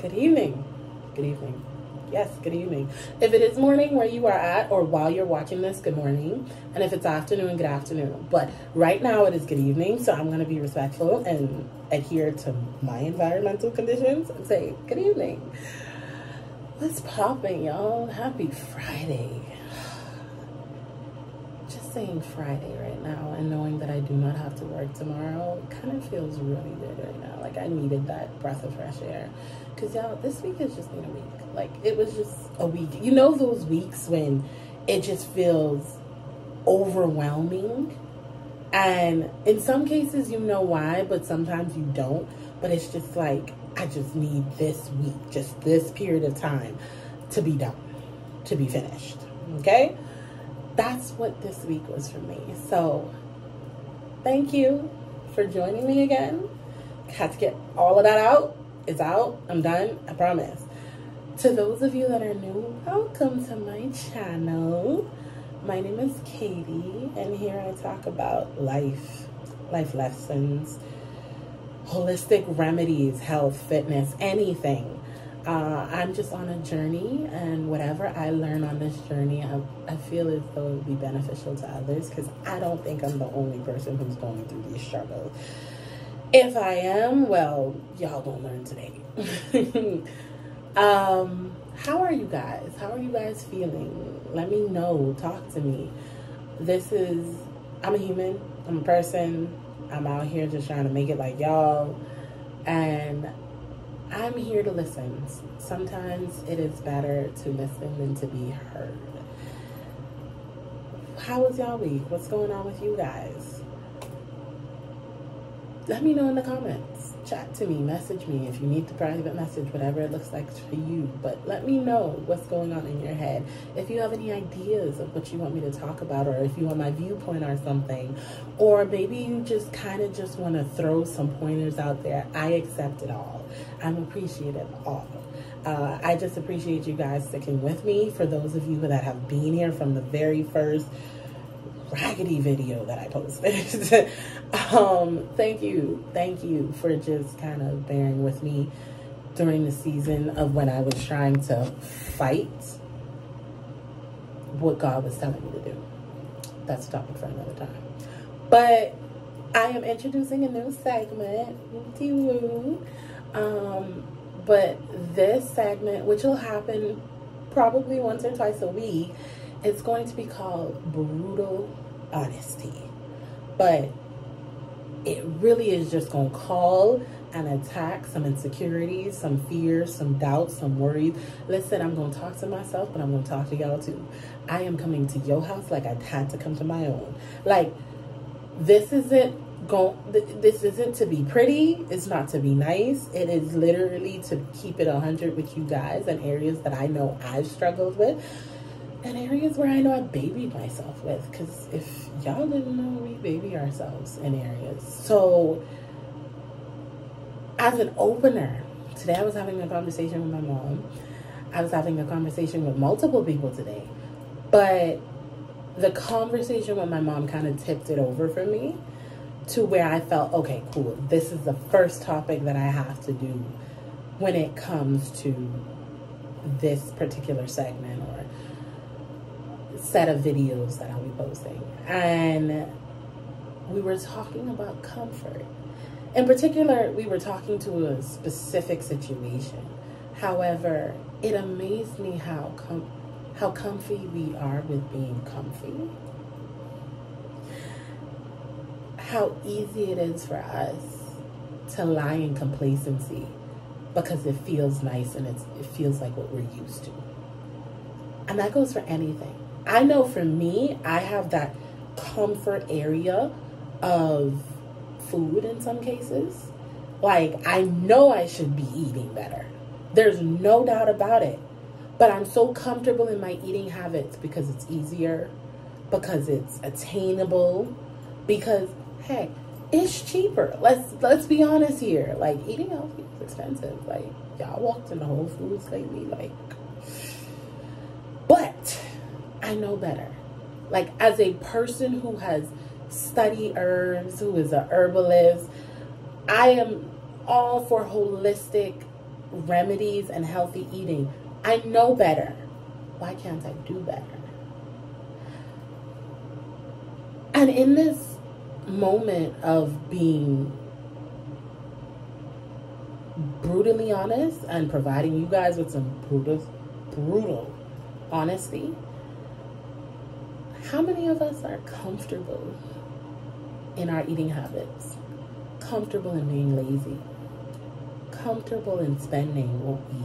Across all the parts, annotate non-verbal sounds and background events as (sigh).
Good evening. Good evening. Yes, good evening. If it is morning where you are at or while you're watching this, good morning. And if it's afternoon, good afternoon. But right now it is good evening, so I'm going to be respectful and adhere to my environmental conditions and say good evening. What's popping, y'all? Happy Friday saying Friday right now and knowing that I do not have to work tomorrow kind of feels really good right now. Like I needed that breath of fresh air. Cause y'all, this week has just been a week. Like it was just a week. You know those weeks when it just feels overwhelming? And in some cases you know why, but sometimes you don't. But it's just like, I just need this week, just this period of time to be done, to be finished. Okay? That's what this week was for me. So thank you for joining me again. Had to get all of that out. It's out. I'm done. I promise. To those of you that are new, welcome to my channel. My name is Katie, and here I talk about life, life lessons, holistic remedies, health, fitness, anything uh, I'm just on a journey, and whatever I learn on this journey, I, I feel as though it would be beneficial to others because I don't think I'm the only person who's going through these struggles. If I am, well, y'all don't learn today. (laughs) um, how are you guys? How are you guys feeling? Let me know. Talk to me. This is, I'm a human, I'm a person. I'm out here just trying to make it like y'all. And I'm here to listen. Sometimes it is better to listen than to be heard. How was y'all week? What's going on with you guys? Let me know in the comments. Chat to me, message me if you need the private message, whatever it looks like for you. But let me know what's going on in your head. If you have any ideas of what you want me to talk about, or if you want my viewpoint or something, or maybe you just kind of just want to throw some pointers out there, I accept it all. I'm appreciative of all. Uh, I just appreciate you guys sticking with me. For those of you that have been here from the very first raggedy video that I posted. (laughs) um, thank you. Thank you for just kind of bearing with me during the season of when I was trying to fight what God was telling me to do. That's a topic for another time. But I am introducing a new segment. Um, but this segment, which will happen probably once or twice a week, it's going to be called Brutal HonesTEA. But it really is just going to call and attack some insecurities, some fears, some doubts, some worries. Listen, I'm going to talk to myself, but I'm going to talk to y'all too. I am coming to your house like I had to come to my own. Like, this isn't going this isn't to be pretty it's not to be nice it is literally to keep it 100 with you guys and areas that i know i've struggled with and areas where i know i babied myself with because if y'all didn't know we baby ourselves in areas so as an opener today i was having a conversation with my mom i was having a conversation with multiple people today but the conversation with my mom kind of tipped it over for me to where I felt, okay, cool. This is the first topic that I have to do when it comes to this particular segment or set of videos that I'll be posting. And we were talking about comfort. In particular, we were talking to a specific situation. However, it amazed me how com how comfy we are with being comfy how easy it is for us to lie in complacency because it feels nice and it feels like what we're used to. And that goes for anything. I know for me, I have that comfort area of food in some cases. Like, I know I should be eating better. There's no doubt about it. But I'm so comfortable in my eating habits because it's easier, because it's attainable, because heck, it's cheaper. Let's let's be honest here. Like eating healthy is expensive. Like y'all walked into Whole Foods lately, like but I know better. Like as a person who has studied herbs, who is a herbalist, I am all for holistic remedies and healthy eating. I know better. Why can't I do better? And in this moment of being brutally honest and providing you guys with some brutal, brutal honesty, how many of us are comfortable in our eating habits? Comfortable in being lazy? Comfortable in spending what we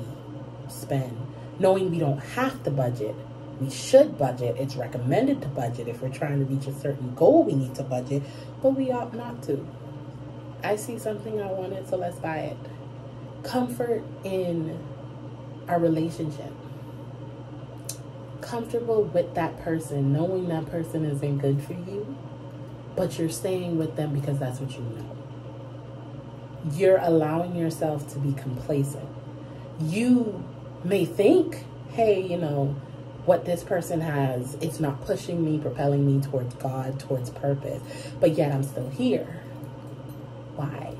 spend, knowing we don't have to budget. We should budget. It's recommended to budget. If we're trying to reach a certain goal, we need to budget, but we ought not to. I see something I wanted, so let's buy it. Comfort in our relationship. Comfortable with that person, knowing that person isn't good for you, but you're staying with them because that's what you know. You're allowing yourself to be complacent. You may think, hey, you know, what this person has, it's not pushing me, propelling me towards God, towards purpose, but yet I'm still here. Why?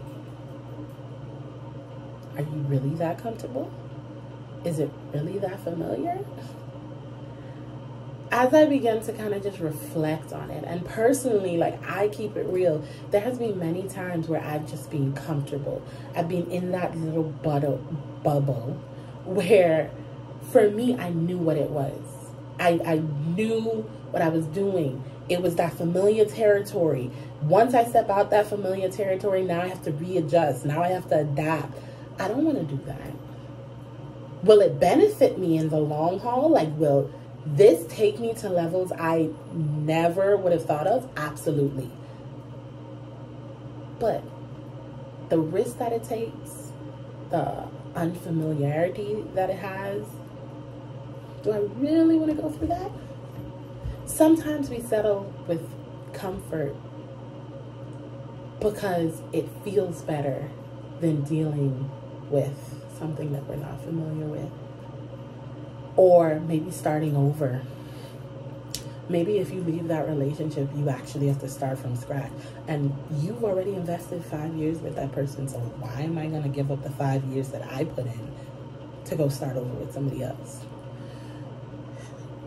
Are you really that comfortable? Is it really that familiar? As I began to kind of just reflect on it, and personally, like I keep it real, there has been many times where I've just been comfortable. I've been in that little bubble where for me, I knew what it was. I, I knew what I was doing. It was that familiar territory. Once I step out that familiar territory, now I have to readjust. Now I have to adapt. I don't want to do that. Will it benefit me in the long haul? Like, will this take me to levels I never would have thought of? Absolutely. But the risk that it takes, the unfamiliarity that it has, do I really want to go through that? Sometimes we settle with comfort because it feels better than dealing with something that we're not familiar with. Or maybe starting over. Maybe if you leave that relationship, you actually have to start from scratch. And you've already invested five years with that person. So why am I going to give up the five years that I put in to go start over with somebody else?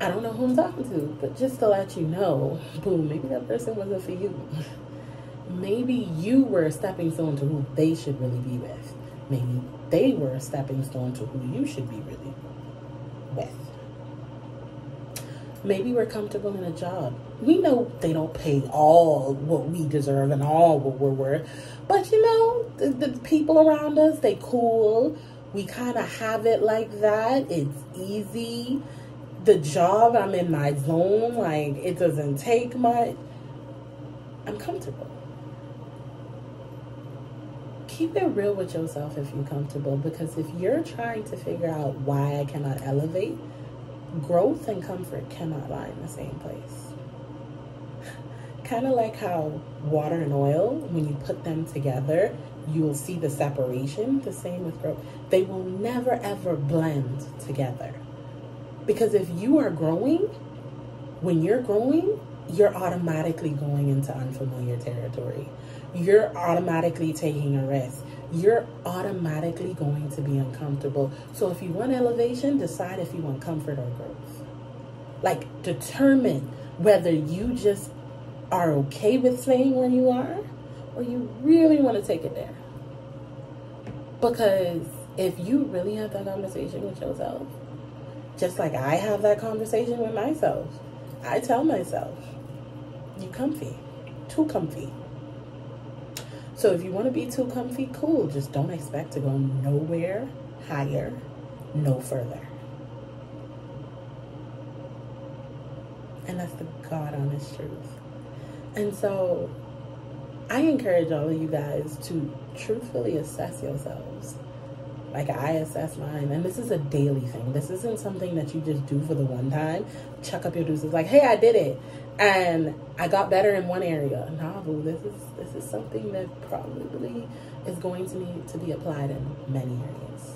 I don't know who I'm talking to, but just to let you know, boom, maybe that person wasn't for you. (laughs) Maybe you were a stepping stone to who they should really be with. Maybe they were a stepping stone to who you should be really with. Maybe we're comfortable in a job. We know they don't pay all what we deserve and all what we're worth. But you know, the, the people around us, they cool. We kind of have it like that. It's easy the job, I'm in my zone. Like, it doesn't take much. I'm comfortable. Keep it real with yourself if you're comfortable because if you're trying to figure out why I cannot elevate, growth and comfort cannot lie in the same place. (laughs) kind of like how water and oil, when you put them together, you will see the separation. The same with growth. They will never ever blend together. Because if you are growing, when you're growing, you're automatically going into unfamiliar territory. You're automatically taking a risk. You're automatically going to be uncomfortable. So if you want elevation, decide if you want comfort or growth. Like determine whether you just are okay with staying where you are or you really want to take it there. Because if you really have that conversation with yourself, just like I have that conversation with myself. I tell myself, you comfy, too comfy. So if you want to be too comfy, cool. Just don't expect to go nowhere higher, no further. And that's the God honest truth. And so I encourage all of you guys to truthfully assess yourselves like I assess mine, and this is a daily thing. This isn't something that you just do for the one time. Chuck up your deuces, like, hey, I did it, and I got better in one area. No, this is this is something that probably is going to need to be applied in many areas.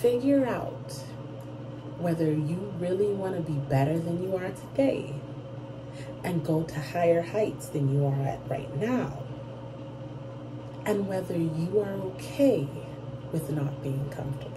Figure out whether you really want to be better than you are today, and go to higher heights than you are at right now and whether you are okay with not being comfortable.